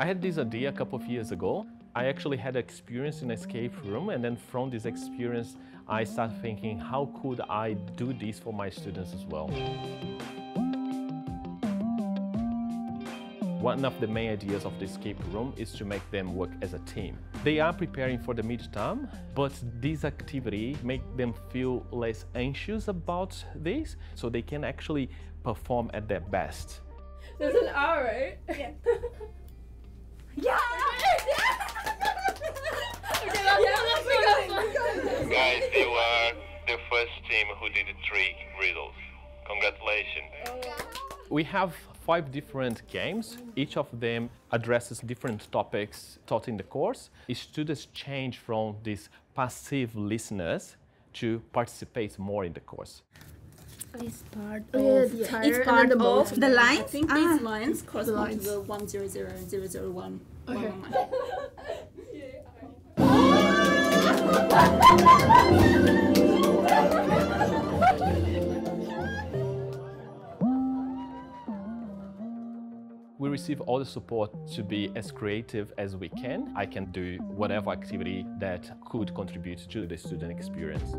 I had this idea a couple of years ago. I actually had experience in escape room and then from this experience I started thinking how could I do this for my students as well. One of the main ideas of the escape room is to make them work as a team. They are preparing for the midterm, but this activity make them feel less anxious about this, so they can actually perform at their best. There's an R, right? Yeah. Yeah! okay, that's yeah, that's good. Guys, you are the first team who did three riddles. Congratulations. We have five different games. Each of them addresses different topics taught in the course. Students change from these passive listeners to participate more in the course. It's part Oh, yeah, of the tire it's part the of boat. the I lines. think Ah. these lines correspond lines. to the one zero zero zero zero one. Okay. one, one, one. We receive all the support to be as creative as we can. I can do whatever activity that could contribute to the student experience.